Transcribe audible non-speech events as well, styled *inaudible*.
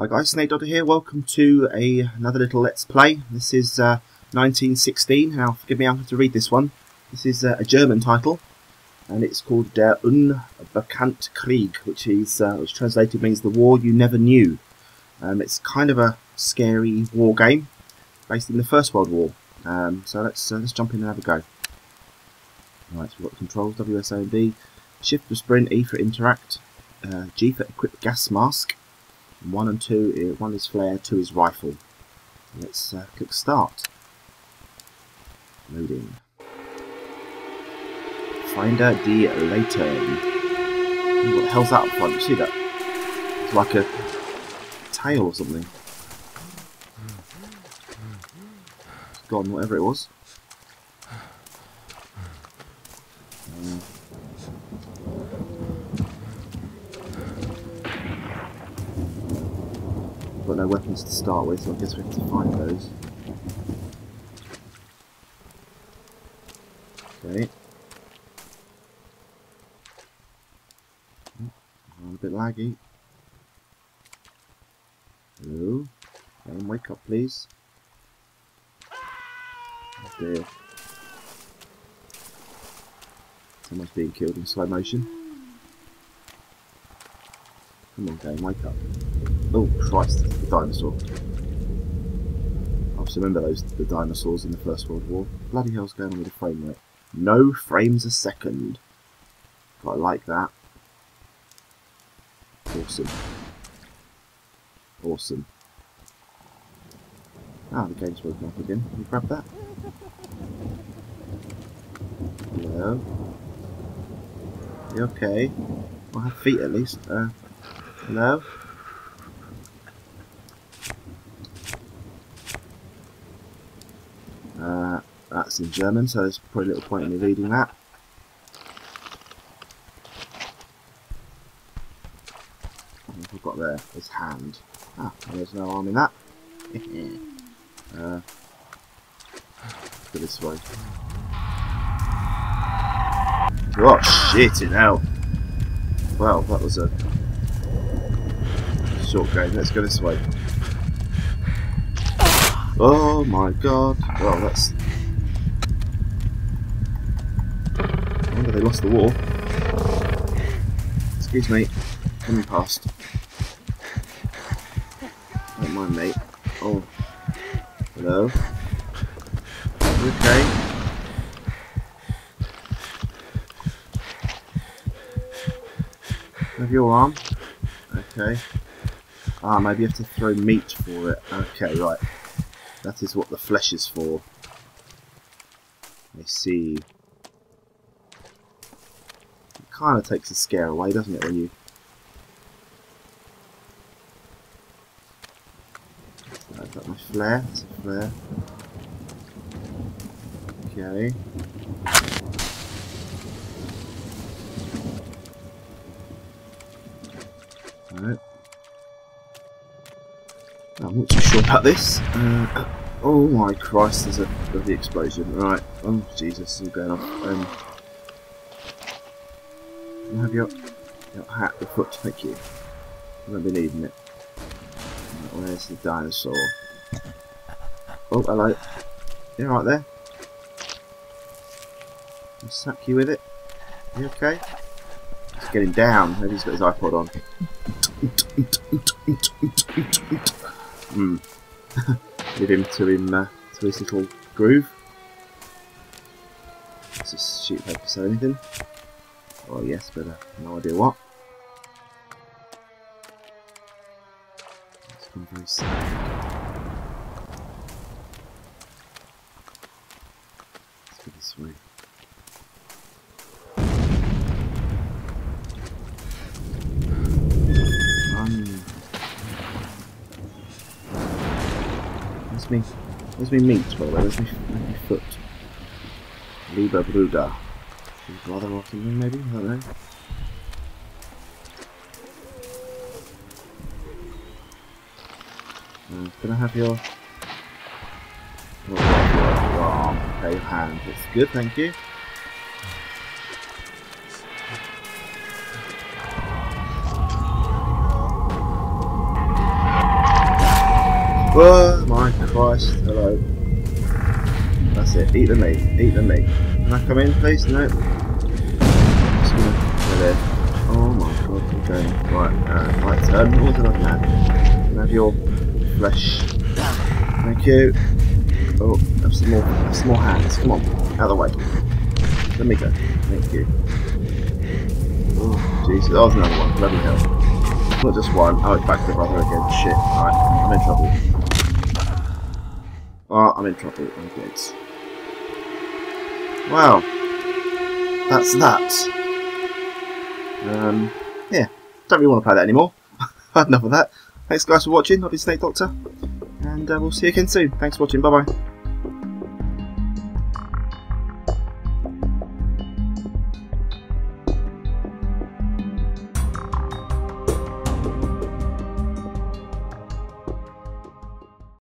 Hi guys, Snake Doctor here. Welcome to a another little Let's Play. This is uh, 1916. Now, forgive me, I'm going to read this one. This is uh, a German title, and it's called Der Unbekannte Krieg, which is uh, which translated means the war you never knew. Um, it's kind of a scary war game based in the First World War. Um, so let's uh, let's jump in and have a go. All right, so we've got controls WSA and B, Shift for sprint, E for interact, uh, G for equip gas mask. One and two, uh, one is flare, two is rifle. Let's uh, click start. Loading. Finder die Layton. What the hell's that up front? You see that? It's like a tail or something. It's gone, whatever it was. Got no weapons to start with, so I guess we have to find those. Okay. Oh, I'm a bit laggy. Hello? Game, wake up please. Oh dear. Someone's being killed in slow motion. Come on game, wake up. Oh Christ, the dinosaur. I also remember those the dinosaurs in the First World War. Bloody hell's going on with the frame rate? No frames a second. I like that. Awesome. Awesome. Ah, the game's woken up again. Can you grab that? Hello? You okay? I have feet at least. Uh, hello? Uh, in German, so there's probably little point in me reading that. We got there? His hand. Ah, there's no arm in that. *laughs* uh, go this way. Oh shit in hell. Well, that was a short game. Let's go this way. Oh my god. Well, that's... Wonder they lost the war. Excuse me. Coming past. Don't mind, mate. Oh. Hello? Okay? Have your arm? Okay. Ah, maybe you have to throw meat for it. Okay, right. That is what the flesh is for. I see. Kind of takes the scare away, doesn't it, when you... Is that my flare? That's a flare. Okay. Alright. I'm not too sure about this. Uh, oh my Christ, there's a bloody explosion. Right. Oh Jesus, it's all going off. Um, I have your, your hat, your foot? Thank you. I won't be needing it. Right, where's the dinosaur? Oh, hello. You right there? I'll sack you with it. You okay? He's getting down. Maybe he's got his iPod on. Hmm. *laughs* Leave him to him uh, to his little groove. Let's just shoot paper say anything. Oh yes, but no idea what. It's gone very sad. Let's go this way. Me? Where's me meat, by the way? Me, me foot? Lieber Bruder. Brother or something, maybe? I don't know. Uh, can I have your... Oh, your hand. That's good, thank you. Oh my Christ, hello. That's it, eat the meat, eat the meat. Can I come in please? No. There. Oh my god, I'm going. Right, uh, right turn, what did I have? Can have your flesh? Thank you. Oh, have some more, have some more hands, come on, out of the way. Let me go, thank you. Oh, Jesus, that was another one, bloody hell. Not just one. Oh, it's back to the brother again. Shit. Alright, I'm in trouble. Oh, I'm in trouble. I'm good. Wow. That's that. Um, yeah. Don't really want to play that anymore. *laughs* Enough of that. Thanks guys for watching. I've been Snake Doctor. And uh, we'll see you again soon. Thanks for watching. Bye bye.